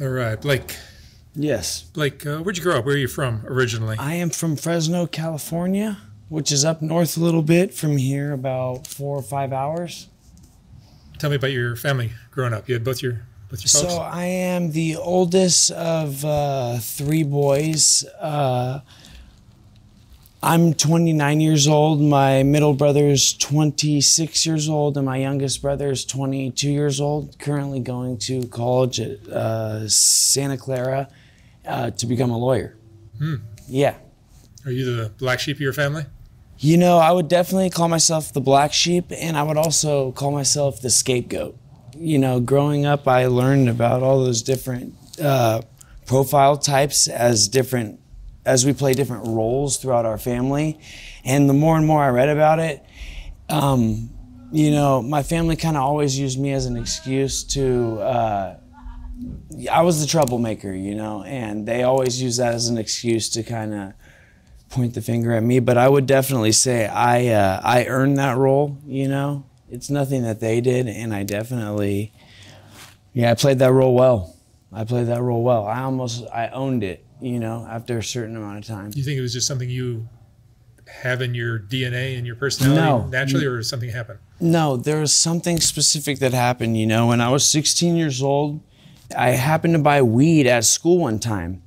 All right, Blake. Yes. Blake, uh, where'd you grow up? Where are you from originally? I am from Fresno, California, which is up north a little bit from here, about four or five hours. Tell me about your family growing up. You had both your both your folks. So I am the oldest of uh, three boys. Uh, I'm 29 years old. My middle brother is 26 years old, and my youngest brother is 22 years old. Currently going to college at uh, Santa Clara uh, to become a lawyer. Yeah. Are you the black sheep of your family? You know, I would definitely call myself the black sheep, and I would also call myself the scapegoat. You know, growing up, I learned about all those different uh, profile types as different as we play different roles throughout our family, and the more and more I read about it, um, you know, my family kind of always used me as an excuse to. Uh, I was the troublemaker, you know, and they always use that as an excuse to kind of point the finger at me, but I would definitely say I uh, I earned that role. You know, it's nothing that they did, and I definitely, yeah, I played that role well. I played that role well. I almost I owned it. You know, after a certain amount of time. Do you think it was just something you have in your DNA and your personality No. naturally, or something happened? No, there was something specific that happened. You know, when I was 16 years old, I happened to buy weed at school one time,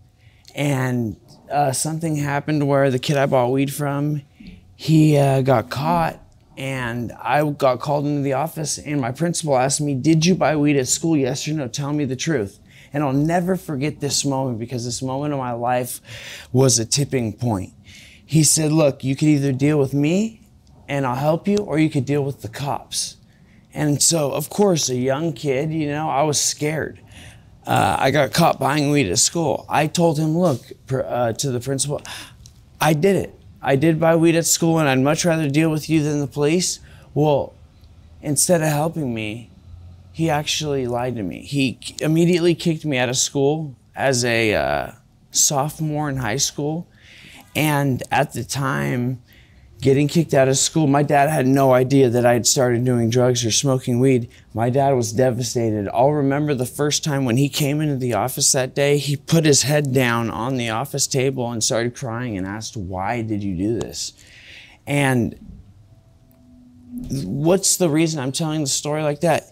and uh, something happened where the kid I bought weed from, he uh, got caught, and I got called into the office, and my principal asked me, "Did you buy weed at school? Yes or no? Tell me the truth." And I'll never forget this moment because this moment of my life was a tipping point. He said, "Look, you could either deal with me, and I'll help you, or you could deal with the cops." And so, of course, a young kid, you know, I was scared. Uh, I got caught buying weed at school. I told him, look, uh, to the principal, I did it. I did buy weed at school, and I'd much rather deal with you than the police. Well, instead of helping me, he actually lied to me. He immediately kicked me out of school as a uh, sophomore in high school. And at the time, getting kicked out of school, my dad had no idea that I had started doing drugs or smoking weed. My dad was devastated. I'll remember the first time when he came into the office that day, he put his head down on the office table and started crying and asked, Why did you do this? And what's the reason I'm telling the story like that?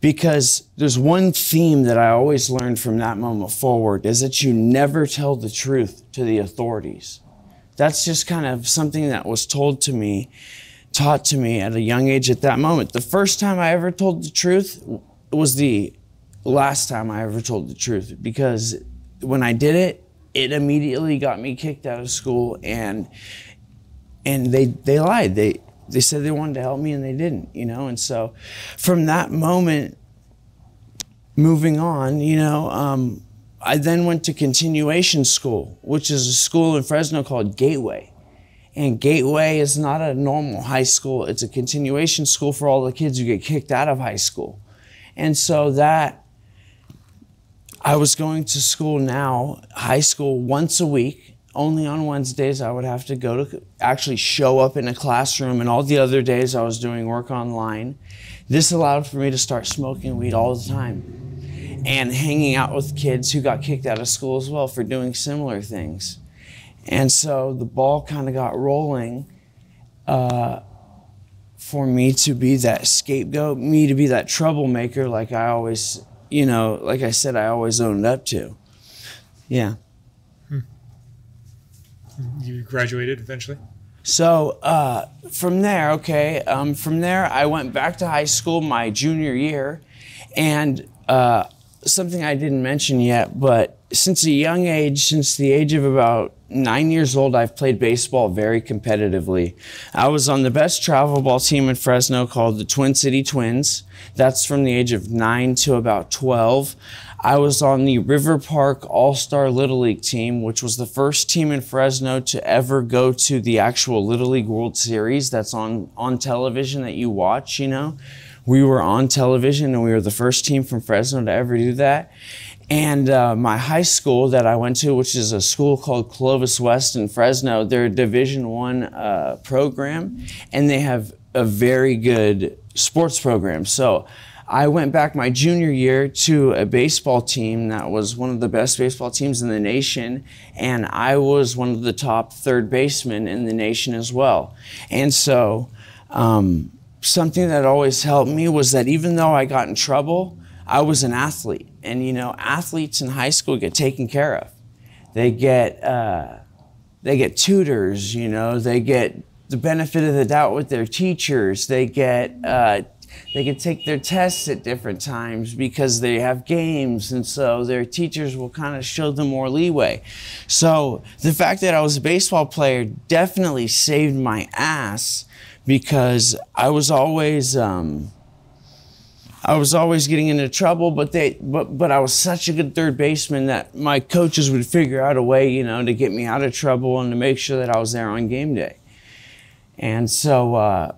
Because there's one theme that I always learned from that moment forward is that you never tell the truth to the authorities that's just kind of something that was told to me, taught to me at a young age at that moment. The first time I ever told the truth was the last time I ever told the truth because when I did it, it immediately got me kicked out of school and and they they lied. They they said they wanted to help me and they didn't, you know. And so from that moment moving on, you know, um, I then went to continuation school, which is a school in Fresno called Gateway. And Gateway is not a normal high school, it's a continuation school for all the kids who get kicked out of high school. And so that I was going to school now, high school, once a week. Only on Wednesdays I would have to go to actually show up in a classroom, and all the other days I was doing work online. This allowed for me to start smoking weed all the time and hanging out with kids who got kicked out of school as well for doing similar things. And so the ball kind of got rolling uh, for me to be that scapegoat, me to be that troublemaker, like I always, you know, like I said, I always owned up to. Yeah. You graduated eventually. So uh, from there, okay, um, from there, I went back to high school my junior year, and uh, something I didn't mention yet, but since a young age, since the age of about nine years old, I've played baseball very competitively. I was on the best travel ball team in Fresno called the Twin City Twins. That's from the age of nine to about 12. I was on the River Park All Star Little League team, which was the first team in Fresno to ever go to the actual Little League World Series that's on, on television that you watch, you know. We were on television and we were the first team from Fresno to ever do that. And uh, my high school that I went to, which is a school called Clovis West in Fresno, they're a Division One uh, program, and they have a very good sports program. So I went back my junior year to a baseball team that was one of the best baseball teams in the nation, and I was one of the top third basemen in the nation as well. And so, um, something that always helped me was that even though I got in trouble, I was an athlete. And you know, athletes in high school get taken care of. They get uh, they get tutors. You know, they get the benefit of the doubt with their teachers. They get uh, they can take their tests at different times because they have games, and so their teachers will kind of show them more leeway. So the fact that I was a baseball player definitely saved my ass because I was always. Um, I was always getting into trouble, but they, but, but I was such a good third baseman that my coaches would figure out a way, you know, to get me out of trouble and to make sure that I was there on game day. And so, uh,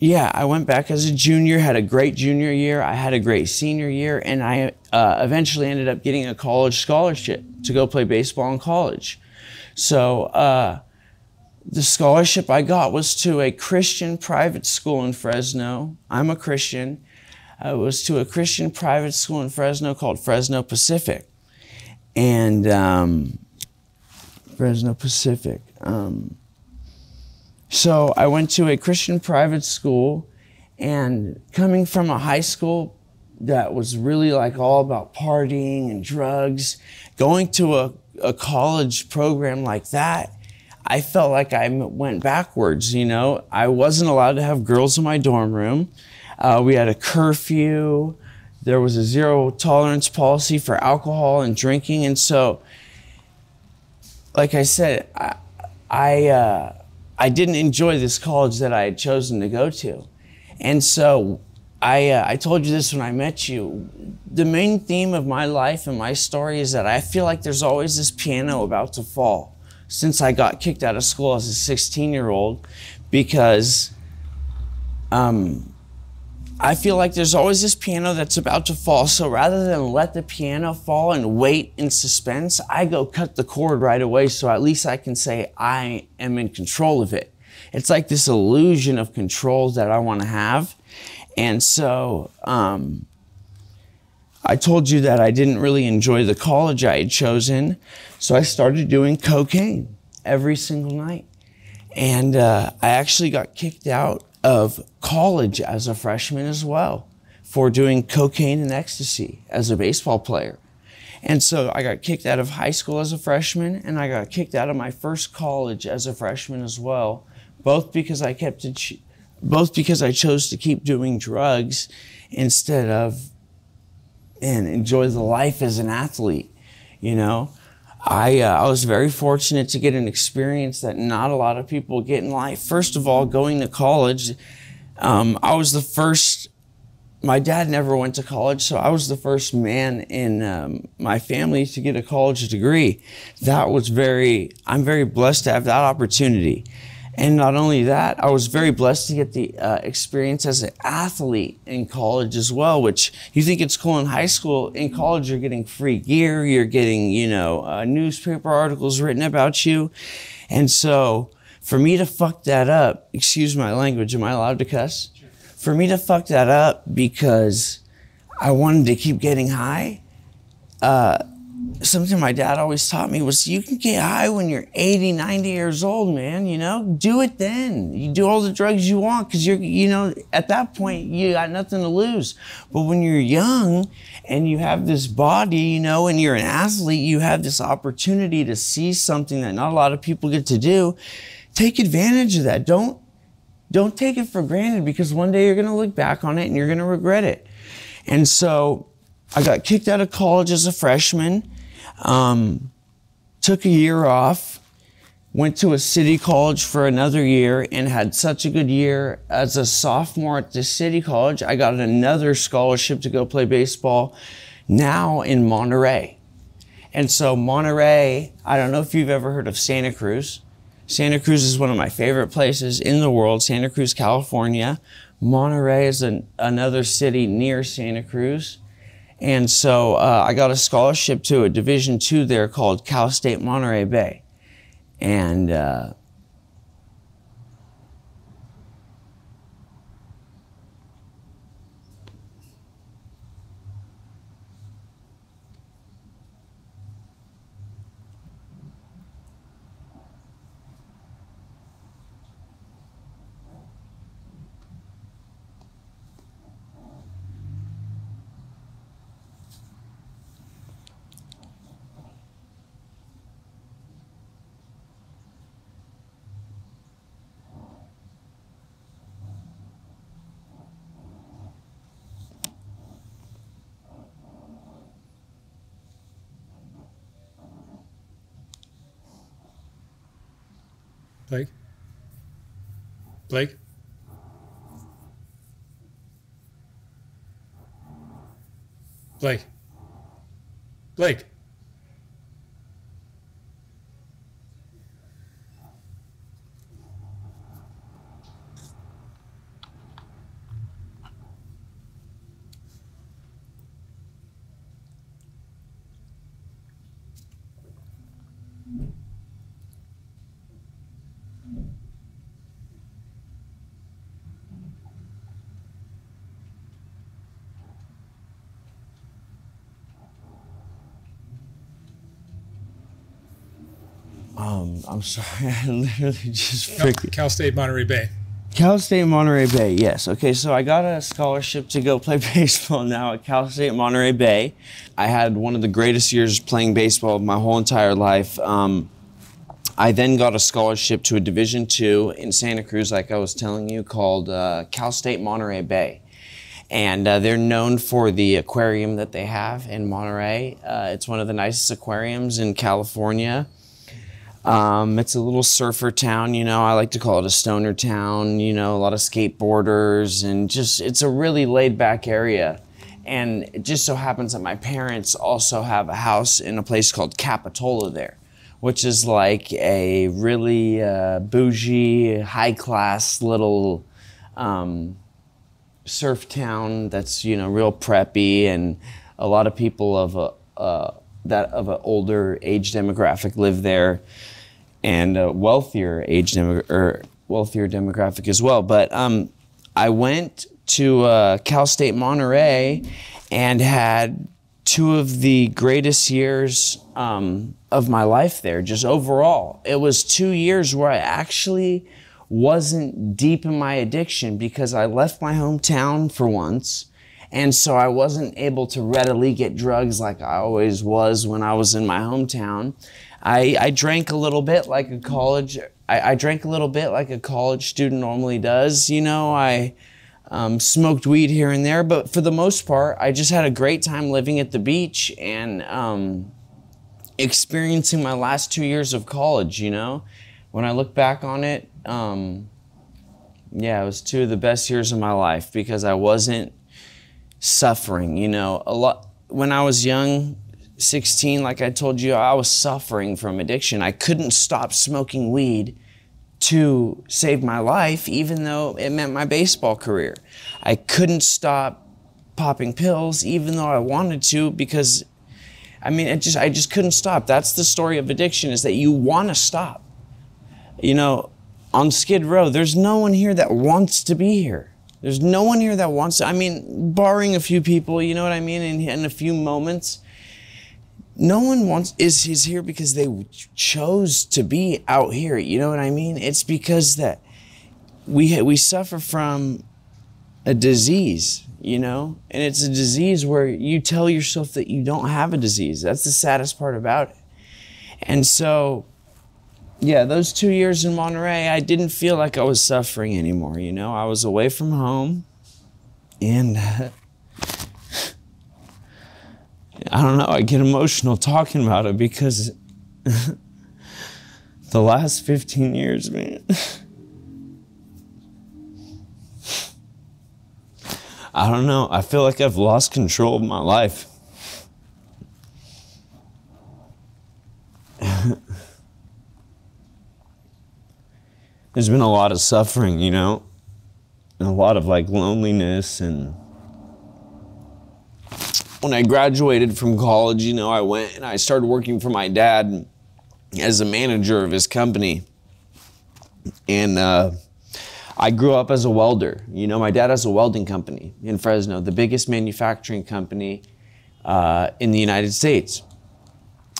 yeah, I went back as a junior, had a great junior year. I had a great senior year, and I uh, eventually ended up getting a college scholarship to go play baseball in college. So, uh, the scholarship I got was to a Christian private school in Fresno. I'm a Christian I was to a Christian private school in Fresno called Fresno Pacific. And um, Fresno Pacific. Um, so I went to a Christian private school, and coming from a high school that was really like all about partying and drugs, going to a, a college program like that, I felt like I went backwards. You know, I wasn't allowed to have girls in my dorm room. Uh, we had a curfew. There was a zero tolerance policy for alcohol and drinking. And so, like I said, I, I, uh, I didn't enjoy this college that I had chosen to go to. And so I, uh, I told you this when I met you. The main theme of my life and my story is that I feel like there's always this piano about to fall since I got kicked out of school as a 16 year old because um, I feel like there's always this piano that's about to fall. So rather than let the piano fall and wait in suspense, I go cut the cord right away so at least I can say I am in control of it. It's like this illusion of control that I want to have. And so um, I told you that I didn't really enjoy the college I had chosen. So I started doing cocaine every single night. And uh, I actually got kicked out of college as a freshman as well for doing cocaine and ecstasy as a baseball player. And so I got kicked out of high school as a freshman and I got kicked out of my first college as a freshman as well, both because I kept both because I chose to keep doing drugs instead of and enjoy the life as an athlete, you know. I, uh, I was very fortunate to get an experience that not a lot of people get in life. First of all, going to college, um, I was the first. My dad never went to college, so I was the first man in um, my family to get a college degree. That was very. I'm very blessed to have that opportunity. And not only that, I was very blessed to get the uh, experience as an athlete in college as well, which you think it's cool in high school. In college, you're getting free gear, you're getting, you know, uh, newspaper articles written about you. And so for me to fuck that up, excuse my language, am I allowed to cuss? Sure. For me to fuck that up because I wanted to keep getting high, uh, something my dad always taught me was you can get high when you're 80 90 years old man you know? Do it then. You do all the drugs you want because you're you know at that point you got nothing to lose. But when you're young and you have this body you know and you're an athlete you have this opportunity to see something that not a lot of people get to do take advantage of that. Don't don't take it for granted because one day you're going to look back on it and you're going to regret it. And so I got kicked out of college as a freshman um, took a year off, went to a city college for another year, and had such a good year as a sophomore at the city college. I got another scholarship to go play baseball now in Monterey. And so, Monterey, I don't know if you've ever heard of Santa Cruz. Santa Cruz is one of my favorite places in the world, Santa Cruz, California. Monterey is an, another city near Santa Cruz. And so uh, I got a scholarship to a Division two there called Cal State Monterey Bay. And uh, Blake? Blake? Blake? Blake? um, I'm sorry, I literally just Cal, freaking. Cal State Monterey Bay. Cal State Monterey Bay, yes. Okay, so I got a scholarship to go play baseball now at Cal State Monterey Bay. I had one of the greatest years playing baseball of my whole entire life. Um, I then got a scholarship to a Division two in Santa Cruz, like I was telling you, called uh, Cal State Monterey Bay. And uh, they're known for the aquarium that they have in Monterey. Uh, it's one of the nicest aquariums in California. Um, it's a little surfer town, you know. I like to call it a stoner town. You know, a lot of skateboarders and just it's a really laid back area. And it just so happens that my parents also have a house in a place called Capitola there, which is like a really uh, bougie, high class little um, surf town that's you know real preppy and a lot of people of a uh, that of an older age demographic live there and a wealthier age or wealthier demographic as well but um, i went to uh, cal state monterey and had two of the greatest years um, of my life there just overall it was two years where i actually wasn't deep in my addiction because I left my hometown for once. And so I wasn't able to readily get drugs like I always was when I was in my hometown. I, I drank a little bit like a college, I, I drank a little bit like a college student normally does. You know, I um, smoked weed here and there, but for the most part, I just had a great time living at the beach and um, experiencing my last two years of college, you know. When I look back on it, um, yeah, it was two of the best years of my life because I wasn't suffering. You know, a lot when I was young, 16, like I told you, I was suffering from addiction. I couldn't stop smoking weed to save my life, even though it meant my baseball career. I couldn't stop popping pills, even though I wanted to, because I mean, it just I just couldn't stop. That's the story of addiction: is that you want to stop. You know, on Skid Row, there's no one here that wants to be here. There's no one here that wants to. I mean, barring a few people, you know what I mean, in, in a few moments. No one wants is is here because they chose to be out here. You know what I mean? It's because that we we suffer from a disease, you know, and it's a disease where you tell yourself that you don't have a disease. That's the saddest part about it. And so yeah, those two years in Monterey, I didn't feel like I was suffering anymore. You know, I was away from home, and I don't know. I get emotional talking about it because the last 15 years, man. I don't know. I feel like I've lost control of my life. there's been a lot of suffering, you know, and a lot of like loneliness and when I graduated from college, you know, I went and I started working for my dad as a manager of his company. And uh, I grew up as a welder. You know, my dad has a welding company in Fresno, the biggest manufacturing company uh, in the United States.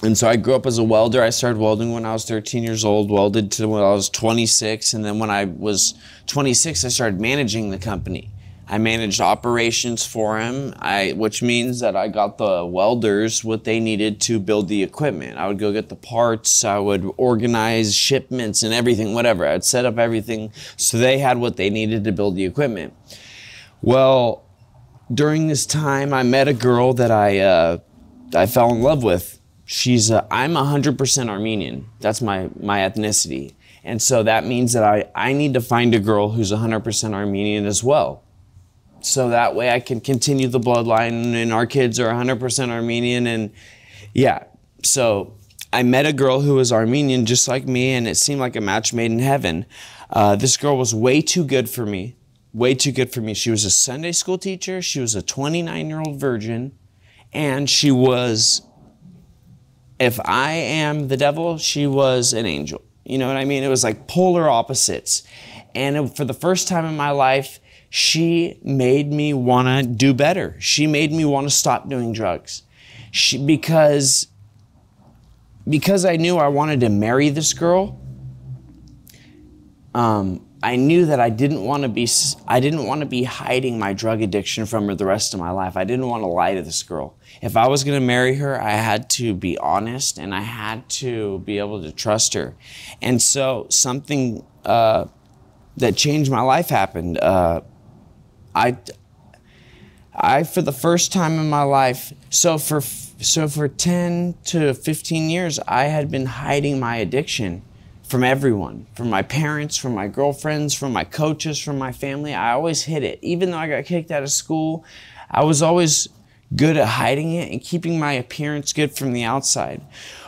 And so I grew up as a welder. I started welding when I was 13 years old, welded to when I was 26. And then when I was 26, I started managing the company. I managed operations for him, I, which means that I got the welders what they needed to build the equipment. I would go get the parts, I would organize shipments and everything, whatever. I'd set up everything so they had what they needed to build the equipment. Well, during this time, I met a girl that I, uh, I fell in love with. She's, i I'm 100% Armenian. That's my, my ethnicity. And so that means that I, I need to find a girl who's 100% Armenian as well so that way I can continue the bloodline and our kids are 100% Armenian and yeah. So I met a girl who was Armenian just like me and it seemed like a match made in heaven. Uh, this girl was way too good for me way too good for me. She was a Sunday school teacher she was a 29 year old virgin and she was if I am the devil she was an angel. You know what I mean? It was like polar opposites. And for the first time in my life she made me want to do better. She made me want to stop doing drugs. She, because because I knew I wanted to marry this girl, um, I knew that I didn't want to be I didn't want to be hiding my drug addiction from her the rest of my life. I didn't want to lie to this girl. If I was going to marry her, I had to be honest and I had to be able to trust her. And so something uh, that changed my life happened. Uh, I, I for the first time in my life, so for so for 10 to 15 years, I had been hiding my addiction from everyone, from my parents, from my girlfriends, from my coaches, from my family. I always hid it. Even though I got kicked out of school, I was always good at hiding it and keeping my appearance good from the outside.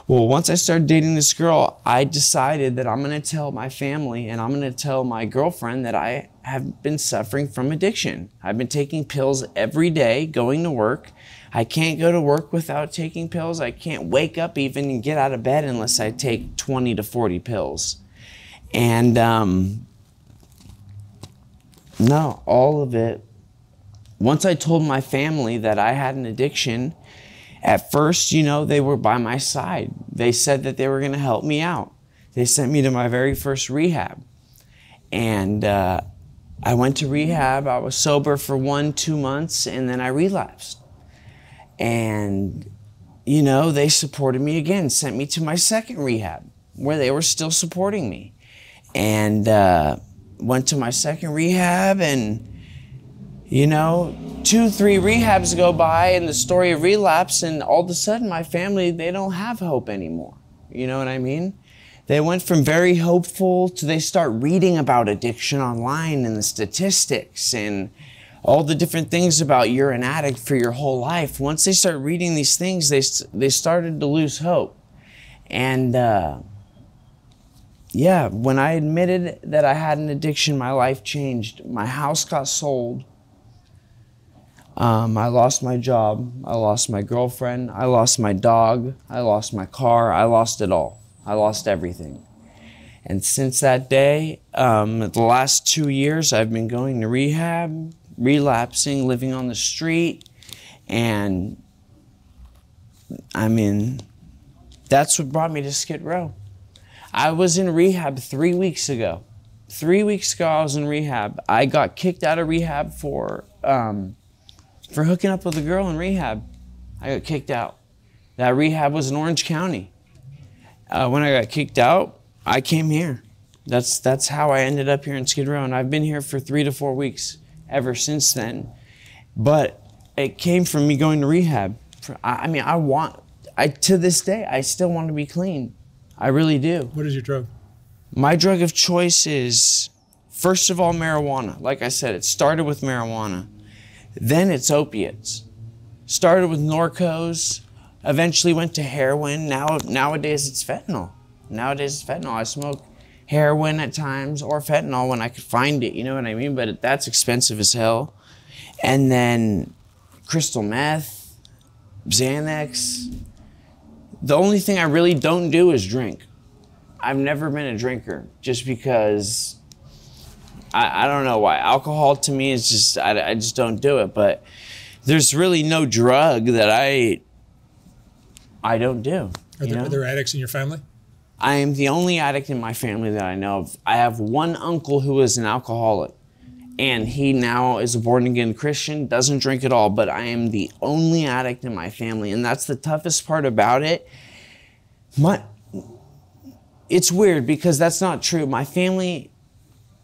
Well, once I started dating this girl, I decided that I'm going to tell my family and I'm going to tell my girlfriend that I have been suffering from addiction. I've been taking pills every day, going to work. I can't go to work without taking pills. I can't wake up even and get out of bed unless I take 20 to 40 pills. And um, no, all of it. Once I told my family that I had an addiction, at first, you know, they were by my side. They said that they were going to help me out. They sent me to my very first rehab. And uh, I went to rehab. I was sober for one, two months, and then I relapsed. And, you know, they supported me again, sent me to my second rehab where they were still supporting me. And uh, went to my second rehab and you know, two, three rehabs go by and the story of relapse, and all of a sudden my family, they don't have hope anymore. You know what I mean? They went from very hopeful to they start reading about addiction online and the statistics and all the different things about you're an addict for your whole life. Once they start reading these things, they, they started to lose hope. And uh, yeah, when I admitted that I had an addiction, my life changed. My house got sold. Um, I lost my job. I lost my girlfriend. I lost my dog. I lost my car. I lost it all. I lost everything. And since that day, um, the last two years, I've been going to rehab, relapsing, living on the street. And I mean, that's what brought me to Skid Row. I was in rehab three weeks ago. Three weeks ago, I was in rehab. I got kicked out of rehab for. Um, for hooking up with a girl in rehab. I got kicked out. That rehab was in Orange County. Uh, when I got kicked out, I came here. That's that's how I ended up here in Skid Row, and I've been here for three to four weeks ever since then. But it came from me going to rehab. I, I mean, I want. I to this day, I still want to be clean. I really do. What is your drug? My drug of choice is, first of all, marijuana. Like I said, it started with marijuana. Then it's opiates. Started with Norcos, eventually went to heroin. Now nowadays it's fentanyl. Nowadays it's fentanyl. I smoke heroin at times or fentanyl when I could find it. You know what I mean? But that's expensive as hell. And then crystal meth. Xanax. The only thing I really don't do is drink. I've never been a drinker just because I, I don't know why. Alcohol to me is just, I, I just don't do it. But there's really no drug that I, I don't do. Are there, are there addicts in your family? I am the only addict in my family that I know of. I have one uncle who is an alcoholic, and he now is a born again Christian, doesn't drink at all, but I am the only addict in my family. And that's the toughest part about it. My, it's weird because that's not true. My family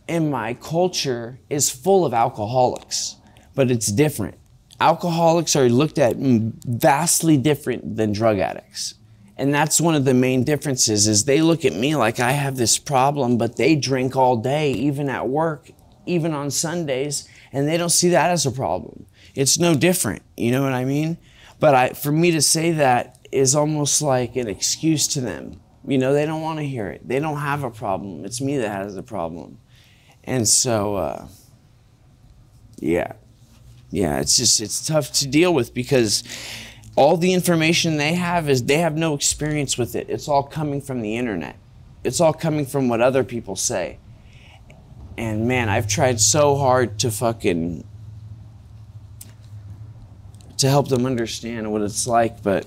and my culture is full of alcoholics, but it's different. Alcoholics are looked at vastly different than drug addicts. And that's one of the main differences is they look at me like i have this problem but they drink all day even at work even on sundays and they don't see that as a problem. It's no different you know what i mean? But I, for me to say that is almost like an excuse to them. You know they don't want to hear it. They don't have a problem. It's me that has a problem. And so uh, yeah yeah it's just it's tough to deal with because all the information they have is they have no experience with it. It's all coming from the internet. It's all coming from what other people say. And man, I've tried so hard to fucking to help them understand what it's like, but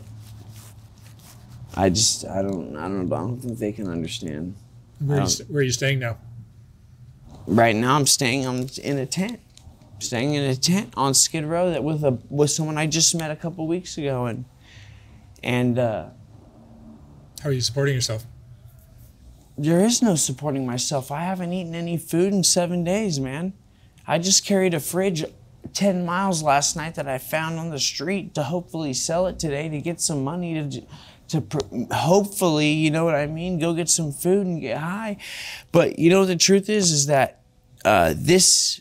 I just I don't I don't I don't think they can understand. Where are, you, where are you staying now? Right now I'm staying I'm in a tent. Staying in a tent on Skid Row that with a with someone I just met a couple weeks ago and and uh How are you supporting yourself? There is no supporting myself. I haven't eaten any food in seven days, man. I just carried a fridge 10 miles last night that I found on the street to hopefully sell it today to get some money to, to hopefully, you know what I mean, go get some food and get high. But you know, the truth is, is that uh, this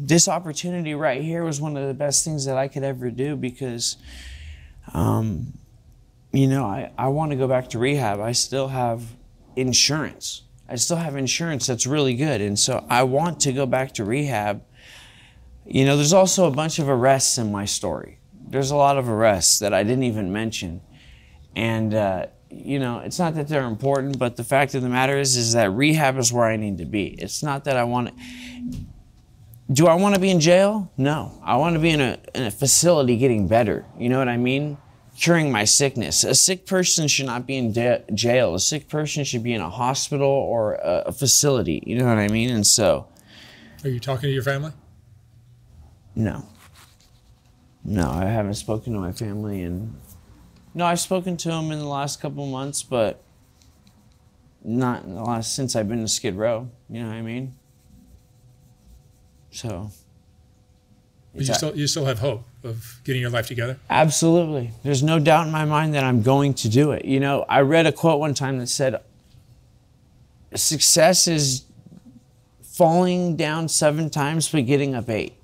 this opportunity right here was one of the best things that I could ever do because um, you know, I, I want to go back to rehab. I still have insurance. I still have insurance that's really good. And so I want to go back to rehab. You know, there's also a bunch of arrests in my story. There's a lot of arrests that I didn't even mention. And, uh, you know, it's not that they're important, but the fact of the matter is, is that rehab is where I need to be. It's not that I want to. Do I want to be in jail? No. I want to be in a, in a facility getting better. You know what I mean? Curing my sickness. A sick person should not be in jail. A sick person should be in a hospital or a, a facility. You know what I mean? And so, Are you talking to your family? no. No, I haven't spoken to my family and no, I've spoken to them in the last couple months, but not in the last since I've been to Skid Row. You know what I mean? So But you still you still have hope of getting your life together. Absolutely. There's no doubt in my mind that I'm going to do it. You know, I read a quote one time that said, Success is falling down seven times but getting up eight.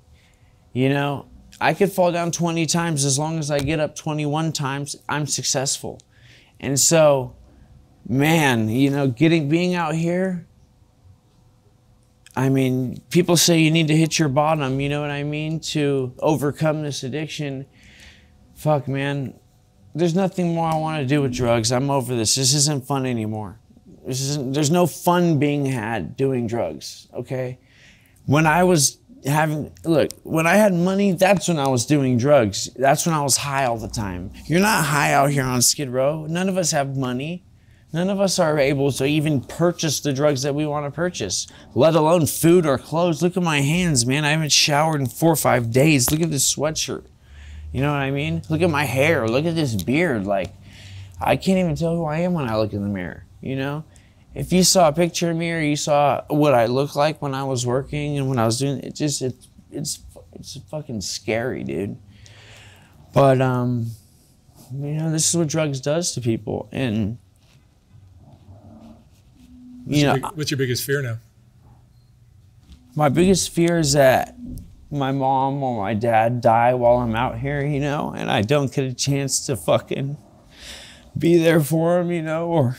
You know, I could fall down 20 times as long as I get up 21 times, I'm successful. And so, man, you know, getting being out here, I mean, people say you need to hit your bottom, you know what I mean, to overcome this addiction. Fuck, man. There's nothing more I want to do with drugs. I'm over this. This isn't fun anymore. This isn't, there's no fun being had doing drugs, okay? When I was having, look, when I had money, that's when I was doing drugs. That's when I was high all the time. You're not high out here on Skid Row. None of us have money. None of us are able to even purchase the drugs that we want to purchase, let alone food or clothes. Look at my hands, man. I haven't showered in four or five days. Look at this sweatshirt. You know what I mean? Look at my hair. Look at this beard. Like, I can't even tell who I am when I look in the mirror. You know? If you saw a picture of me or you saw what I looked like when I was working and when I was doing it, just it, it's it's fucking scary, dude. But um, you know, this is what drugs does to people, and What's, you your, know, big- what's your biggest fear now? my biggest fear is that my mom or my dad die while I'm out here, you know, and I don't get a chance to fucking be there for them, you know, or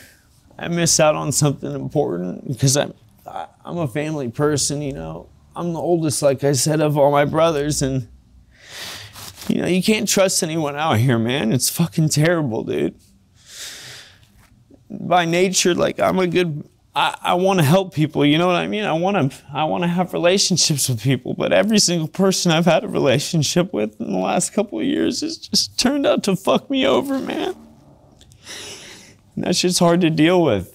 I miss out on something important because I'm I- I'm a family person, you know. I'm the oldest, like I said, of all my brothers, and You know, you can't trust anyone out here, man. It's fucking terrible, dude. By nature, like I'm a good I, I want to help people, you know what I mean? I want to I want to have relationships with people, but every single person I've had a relationship with in the last couple of years has just turned out to fuck me over, man. And that shit's hard to deal with.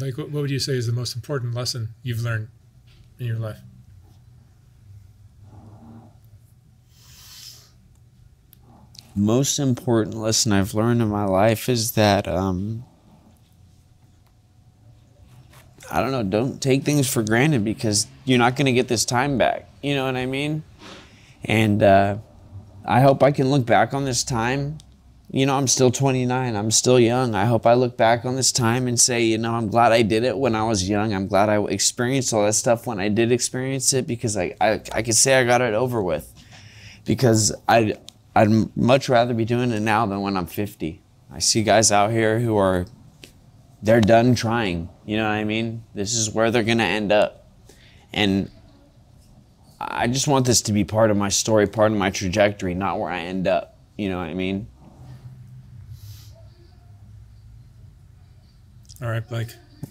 Like, what, what would you say is the most important lesson you've learned in your life? Most important lesson I've learned in my life is that um, I don't know, don't take things for granted because you're not going to get this time back. You know what I mean? And uh, I hope I can look back on this time you know, I'm still 29. I'm still young. I hope I look back on this time and say, you know, I'm glad I did it when I was young. I'm glad I experienced all that stuff when I did experience it because I, I, I could say I got it over with. Because I'd, I'd much rather be doing it now than when I'm 50. I see guys out here who are, they're done trying. You know what I mean? This is where they're going to end up. And I just want this to be part of my story, part of my trajectory, not where I end up. You know what I mean? All right, Blake.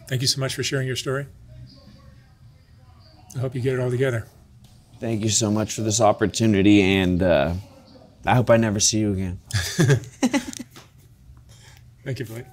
Thank you so much for sharing your story. I hope you get it all together. Thank you so much for this opportunity, and uh, I hope I never see you again. Thank you, Blake.